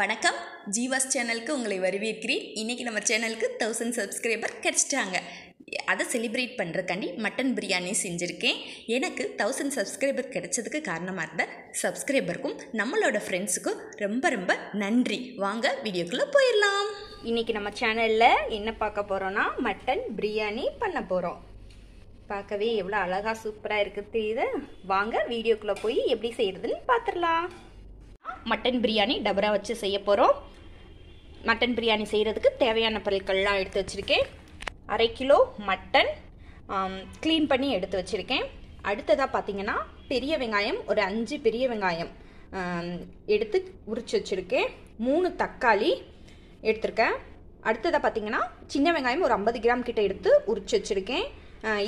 வணக்கம். ஜீவாஸ் சேனலுக்கு உங்களை வரவேற்கிறேன். இன்றைக்கி நம்ம சேனலுக்கு தௌசண்ட் சப்ஸ்கிரைபர் கிடச்சிட்டாங்க. அதை செலிப்ரேட் பண்ணுறக்காண்டி மட்டன் பிரியாணி செஞ்சுருக்கேன். எனக்கு தௌசண்ட் சப்ஸ்கிரைபர் கிடைச்சதுக்கு காரணமாக இருந்த சப்ஸ்கிரைபருக்கும் நம்மளோட ஃப்ரெண்ட்ஸுக்கும் ரொம்ப ரொம்ப நன்றி. வாங்க வீடியோக்குள்ளே போயிடலாம். இன்றைக்கி நம்ம சேனலில் என்ன பார்க்க போகிறோன்னா மட்டன் பிரியாணி பண்ண போகிறோம் பார்க்கவே எவ்வளோ அழகாக சூப்பராக இருக்குது தெரியுது? வாங்க வீடியோக்குள்ளே போய் எப்படி செய்கிறதுன்னு பார்த்துடலாம். மட்டன் பிரியாணி டபரா வச்சு செய்ய போகிறோம் மட்டன் பிரியாணி செய்கிறதுக்கு தேவையான பொருட்கள்லாம் எடுத்து வச்சுருக்கேன். அரை கிலோ மட்டன் க்ளீன் பண்ணி எடுத்து வச்சுருக்கேன். அடுத்ததாக பார்த்தீங்கன்னா பெரிய வெங்காயம் ஒரு அஞ்சு பெரிய வெங்காயம் எடுத்து உரிச்சு வச்சுருக்கேன். மூணு தக்காளி எடுத்திருக்கேன். அடுத்ததாக பார்த்தீங்கன்னா சின்ன வெங்காயம் ஒரு ஐம்பது கிராம் கிட்ட எடுத்து உரிச்சு வச்சுருக்கேன்.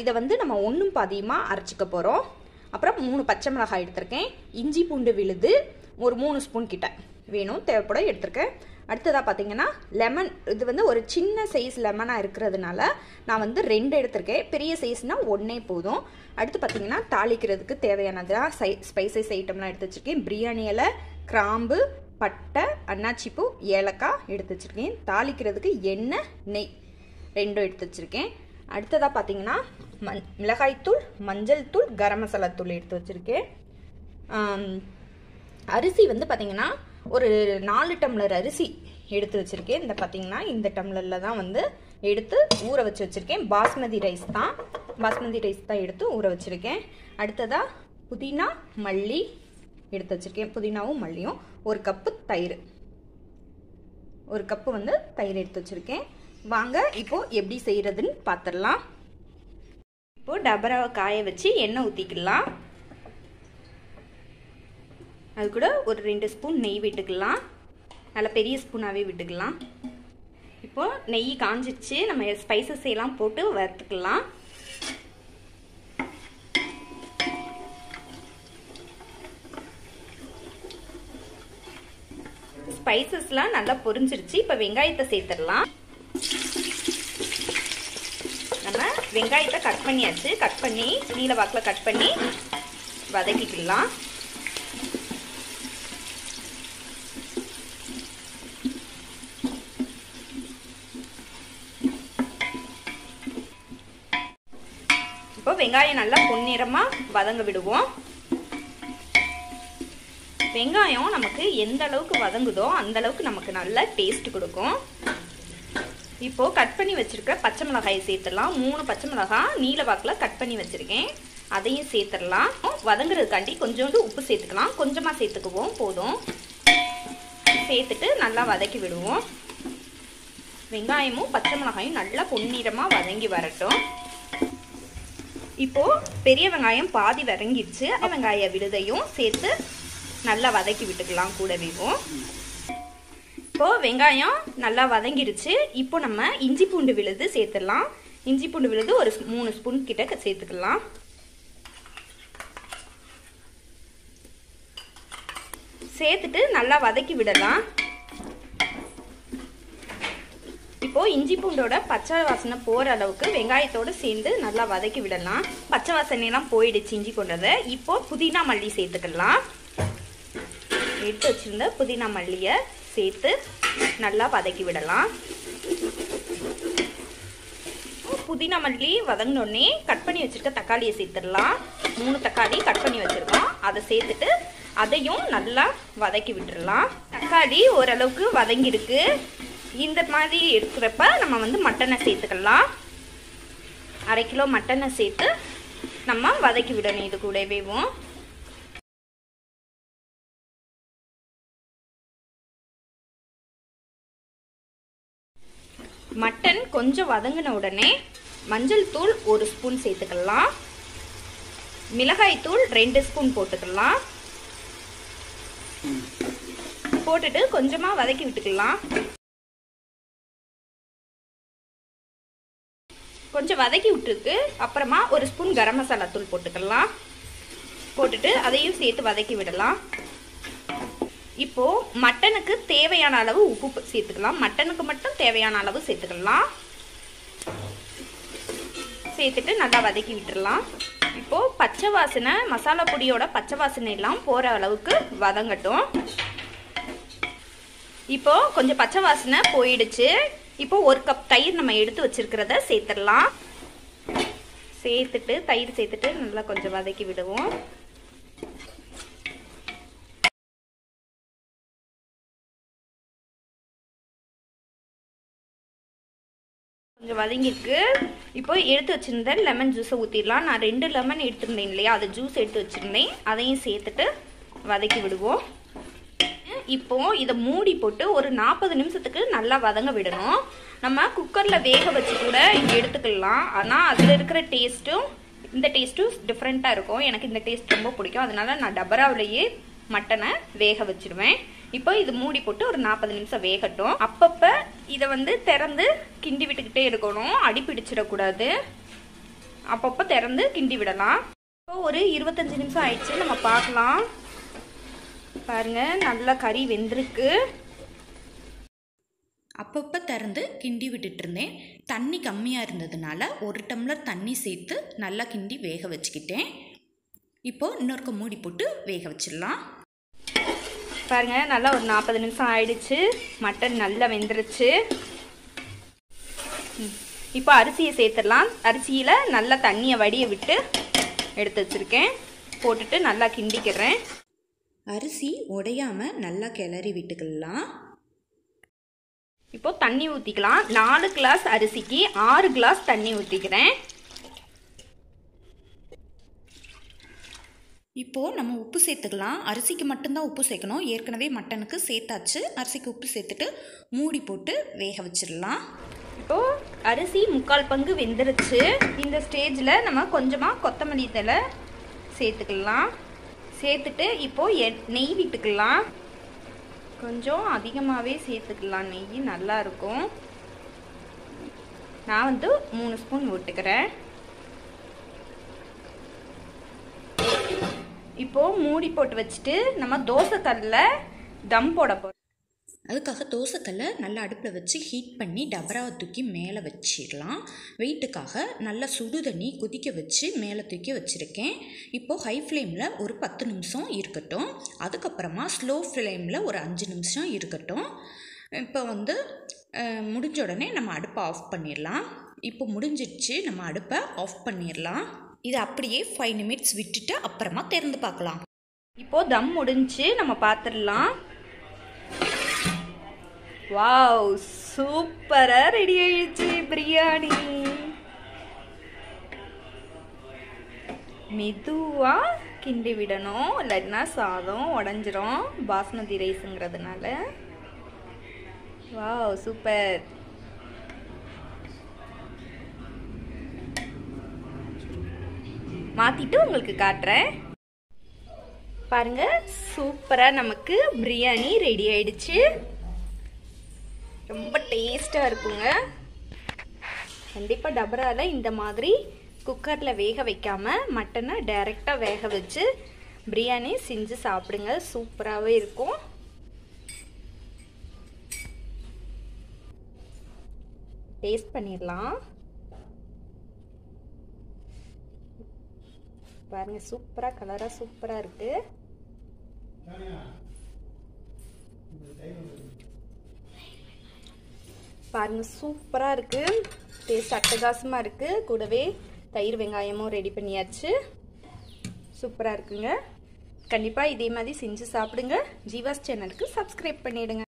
இதை வந்து நம்ம ஒன்றும் பாதியமாக அரைச்சிக்க போகிறோம் அப்புறம் மூணு பச்சை மிளகாய் எடுத்திருக்கேன். இஞ்சி பூண்டு விழுது ஒரு மூணு ஸ்பூன் கிட்ட வேணும் தேவைப்பட எடுத்திருக்கேன் அடுத்ததாக பார்த்தீங்கன்னா லெமன் இது வந்து ஒரு சின்ன சைஸ் லெமனாக இருக்கிறதுனால நான் வந்து ரெண்டு எடுத்திருக்கேன். பெரிய சைஸ்னால் ஒன்றே போதும். அடுத்து பார்த்தீங்கன்னா தாளிக்கிறதுக்கு தேவையானதாக சை ஸ்பைசஸ் ஐட்டம்லாம் எடுத்து வச்சுருக்கேன். பிரியாணி இலை கிராம்பு பட்டை அன்னாச்சிப்பூ ஏலக்காய் எடுத்து வச்சுருக்கேன். தாளிக்கிறதுக்கு எண்ணெய் நெய் ரெண்டும் எடுத்து வச்சுருக்கேன். அடுத்ததாக பார்த்தீங்கன்னா மண் மிளகாய்த்தூள் மஞ்சள் தூள் கரம் மசாலா தூள் எடுத்து வச்சுருக்கேன். அரிசி வந்து பார்த்தீங்கன்னா ஒரு நாலு டம்ளர் அரிசி எடுத்து வச்சுருக்கேன். இந்த பார்த்தீங்கன்னா இந்த டம்ளரில் தான் வந்து எடுத்து ஊற வச்சு வச்சுருக்கேன். பாஸ்மதி ரைஸ் தான். பாஸ்மதி ரைஸ் தான் எடுத்து ஊற வச்சுருக்கேன். அடுத்ததாக புதினா மல்லி எடுத்து வச்சுருக்கேன். புதினாவும் மல்லியும். ஒரு கப்பு தயிர். ஒரு கப்பு வந்து தயிர் எடுத்து வச்சுருக்கேன். வாங்க இப்போது எப்படி செய்கிறதுன்னு பார்த்துடலாம் இப்போது டபராவை காய வச்சு எண்ணெய் ஊற்றிக்கலாம் அது கூட ஒரு ரெண்டு ஸ்பூன் நெய் விட்டுக்கலாம். நல்லா பெரிய ஸ்பூனாகவே விட்டுக்கலாம். இப்போ நெய் காஞ்சிச்சு நம்ம ஸ்பைசஸ் எல்லாம் போட்டு வறுத்துக்கலாம். ஸ்பைசஸ்லாம் நல்லா பொரிஞ்சிருச்சு இப்போ வெங்காயத்தை சேர்த்துடலாம். நம்ம வெங்காயத்தை கட் பண்ணியாச்சு. கட் பண்ணி நீல வாக்கில் கட் பண்ணி வதக்கிக்கலாம். இப்போ வெங்காயம் நல்லா பொன்னிறமாக வதங்க விடுவோம். வெங்காயம் நமக்கு எந்த அளவுக்கு வதங்குதோ அந்த அளவுக்கு நமக்கு நல்ல டேஸ்ட் கொடுக்கும். இப்போ கட் பண்ணி வச்சிருக்க பச்சை மிளகாயை சேர்த்துடலாம். மூணு பச்சை மிளகாய் நீல வாக்கில் கட் பண்ணி வச்சிருக்கேன். அதையும் சேர்த்துடலாம். வதங்குறதுக்காண்டி கொஞ்சோண்டு உப்பு சேர்த்துக்கலாம். கொஞ்சமாக சேர்த்துக்குவோம். போதும். சேர்த்துட்டு நல்லா வதக்கி விடுவோம். வெங்காயமும் பச்சை மிளகாயும் நல்லா பொன்னிறமாக வதங்கி வரட்டும். இப்போ பெரிய வெங்காயம் பாதி வதங்கிடுச்சு. வெங்காய விழுதையும் சேர்த்து நல்லா வதக்கி விட்டுக்கலாம் கூடவேவும் இப்போ வெங்காயம் நல்லா வதங்கிடுச்சு. இப்போ நம்ம இஞ்சி பூண்டு விழுது சேர்த்துடலாம். இஞ்சி பூண்டு விழுது ஒரு மூணு ஸ்பூன் கிட்ட சேர்த்துக்கலாம். சேர்த்துட்டு நல்லா வதக்கி விடலாம். இப்போ இஞ்சி பூண்டோட பச்சை வாசனை போகிற அளவுக்கு வெங்காயத்தோடு சேர்ந்து நல்லா வதக்கி விடலாம். பச்சை வாசனையெல்லாம் போயிடுச்சு இஞ்சி கொண்டதை இப்போ புதினா மல்லி சேர்த்துக்கலாம். எடுத்து வச்சிருந்த புதினா மல்லியை சேர்த்து நல்லா வதக்கி விடலாம். புதினா மல்லி வதங்கினோடனே கட் பண்ணி வச்சிருக்க தக்காளியை சேர்த்துடலாம். மூணு தக்காளி கட் பண்ணி வச்சிருக்கோம். அதை சேர்த்துட்டு அதையும் நல்லா வதக்கி விட்டுடலாம். தக்காளி ஓரளவுக்கு வதங்கியிருக்கு. இந்த மாதிரி இருக்கிறப்ப நம்ம வந்து மட்டனை சேர்த்துக்கலாம். அரை கிலோ மட்டனை சேர்த்து நம்ம வதக்கி விடணும் இது கூடவேவும் மட்டன் கொஞ்சம் வதங்கின உடனே மஞ்சள் தூள் ஒரு ஸ்பூன் சேர்த்துக்கலாம். மிளகாய் தூள் ரெண்டு ஸ்பூன் போட்டுக்கலாம். போட்டுட்டு கொஞ்சமா வதக்கி விட்டுக்கலாம். கொஞ்சம் வதக்கி விட்டுருக்கு. அப்புறமா ஒரு ஸ்பூன் கரம் மசாலா தூள் போட்டுக்கலாம். போட்டுட்டு அதையும் சேர்த்து வதக்கி விடலாம். இப்போது மட்டனுக்கு தேவையான அளவு உப்பு சேர்த்துக்கலாம். மட்டனுக்கு மட்டும் தேவையான அளவு சேர்த்துக்கலாம். சேர்த்துட்டு நல்லா வதக்கி விட்டுறலாம். இப்போது பச்சை வாசனை மசாலா பொடியோட பச்சை வாசனை எல்லாம் போகிற அளவுக்கு வதங்கட்டும். இப்போது கொஞ்சம் பச்சை வாசனை போயிடுச்சு. இப்போ ஒரு கப் தயிர் நம்ம எடுத்து வச்சிருக்கிறத சேர்த்துடலாம். சேர்த்துட்டு தயிர் சேர்த்துட்டு நல்லா கொஞ்சம் வதக்கி விடுவோம். கொஞ்சம் வதங்கிருக்கு இப்போ எடுத்து வச்சிருந்த லெமன் ஜூஸை ஊற்றிடலாம் நான் ரெண்டு லெமன் எடுத்திருந்தேன் இல்லையா? அது ஜூஸ் எடுத்து வச்சிருந்தேன். அதையும் சேர்த்துட்டு வதக்கி விடுவோம். இப்போ இதை மூடி போட்டு ஒரு நாற்பது நிமிஷத்துக்கு நல்லா வதங்க விடணும். நம்ம குக்கரில் வேக வச்சு கூட இங்கே எடுத்துக்கலாம். ஆனால் அதில் இருக்கிற டேஸ்ட்டும் இந்த டேஸ்ட்டும் டிஃப்ரெண்ட்டாக இருக்கும். எனக்கு இந்த டேஸ்ட் ரொம்ப பிடிக்கும். அதனால நான் டபராவிலேயே மட்டனை வேக வச்சிருவேன். இப்போ இது மூடி போட்டு ஒரு நாற்பது நிமிஷம் வேகட்டும். அப்பப்போ இதை வந்து திறந்து கிண்டி விட்டுக்கிட்டே இருக்கணும். அடி பிடிச்சிடக்கூடாது. அப்பப்போ திறந்து கிண்டி விடலாம். இப்போ ஒரு இருபத்தஞ்சு நிமிஷம் ஆயிடுச்சு. நம்ம பார்க்கலாம். பாருங்க நல்லா கறி வெந்திருக்கு. அப்பப்போ திறந்து கிண்டி விட்டுட்டு இருந்தேன். தண்ணி கம்மியாக இருந்ததுனால ஒரு டம்ளர் தண்ணி சேர்த்து நல்லா கிண்டி வேக வச்சுக்கிட்டேன். இப்போது இன்னொருக்க மூடி போட்டு வேக வச்சிடலாம். பாருங்க நல்லா ஒரு நாற்பது நிமிஷம் ஆயிடுச்சு. மட்டன் நல்லா வெந்துருச்சு. இப்போ அரிசியை சேர்த்துடலாம். அரிசியில் நல்லா தண்ணியை வடிய விட்டு எடுத்து வச்சுருக்கேன். போட்டுட்டு நல்லா கிண்டிக்கிறேன். அரிசி உடையாம நல்லா கிளறி விட்டுக்கலாம். இப்போ தண்ணி ஊற்றிக்கலாம் நாலு கிளாஸ் அரிசிக்கு ஆறு கிளாஸ் தண்ணி ஊற்றிக்கிறேன் இப்போது நம்ம உப்பு சேர்த்துக்கலாம். அரிசிக்கு மட்டும்தான் உப்பு சேர்க்கணும். ஏற்கனவே மட்டனுக்கு சேர்த்தாச்சு. அரிசிக்கு உப்பு சேர்த்துட்டு மூடி போட்டு வேக வச்சிடலாம். இப்போ அரிசி முக்கால் பங்கு வெந்துருச்சு. இந்த ஸ்டேஜில் நம்ம கொஞ்சமாக கொத்தமல்லி தலை சேர்த்துக்கலாம். சேர்த்துட்டு இப்போ எ- நெய் விட்டுக்கலாம். கொஞ்சம் அதிகமாகவே சேர்த்துக்கலாம். நெய் நல்லா இருக்கும். நான் வந்து மூணு ஸ்பூன் விட்டுக்கிறேன். இப்போ மூடி போட்டு வச்சுட்டு நம்ம தோசை தள்ளில் தம் போட போகிறோம் அதுக்காக தோசைக்கல்லை நல்லா அடுப்பில் வச்சு ஹீட் பண்ணி டபராவை தூக்கி மேலே வச்சிடலாம். வெயிட்டுக்காக நல்லா சுடு தண்ணி கொதிக்க வச்சு மேலே தூக்கி வச்சுருக்கேன். இப்போது ஹை ஃப்ளேமில் ஒரு பத்து நிமிஷம் இருக்கட்டும். அதுக்கப்புறமா ஸ்லோ ஃப்ளேமில் ஒரு அஞ்சு நிமிஷம் இருக்கட்டும். இப்போ வந்து முடிஞ்ச உடனே நம்ம அடுப்பை ஆஃப் பண்ணிடலாம். இப்போ முடிஞ்சிடுச்சு நம்ம அடுப்பை ஆஃப் பண்ணிடலாம். இது அப்படியே ஃபைவ் நிமிட்ஸ் விட்டுட்டு அப்புறமா திறந்து பார்க்கலாம். இப்போது தம் முடிஞ்சு நம்ம பார்த்துடலாம். வாவ் சூப்பராக ரெடி ஆயிடுச்சு பிரியாணி. மெதுவா கிண்டி விடணும். இல்லைன்னா சாதம் உடஞ்சிரும் பாஸ்மதி ரைஸுங்கிறதுனால. Wow super. மாத்திட்டு உங்களுக்கு காட்டுறேன். பாருங்க சூப்பரா நமக்கு பிரியாணி ரெடி ஆயிடுச்சு. ரொம்ப டேஸ்ட்டாக இருக்குங்க. கண்டிப்பாக டபராவில் இந்த மாதிரி குக்கரில் வேக வைக்காமல் மட்டனை டைரெக்டாக வேக வச்சு பிரியாணி செஞ்சு சாப்பிடுங்க. சூப்பராகவே இருக்கும். டேஸ்ட் பண்ணிடலாம். பாருங்கள் சூப்பராக கலராக சூப்பராக இருக்குது பாருங்க சூப்பராக இருக்குது டேஸ்ட் அட்டகாசமாக இருக்குது கூடவே தயிர் வெங்காயமும் ரெடி பண்ணியாச்சு. சூப்பராக இருக்குங்க. கண்டிப்பாக இதே மாதிரி செஞ்சு சாப்பிடுங்க. ஜீவாஸ் சேனலுக்கு சப்ஸ்கிரைப் பண்ணிவிடுங்க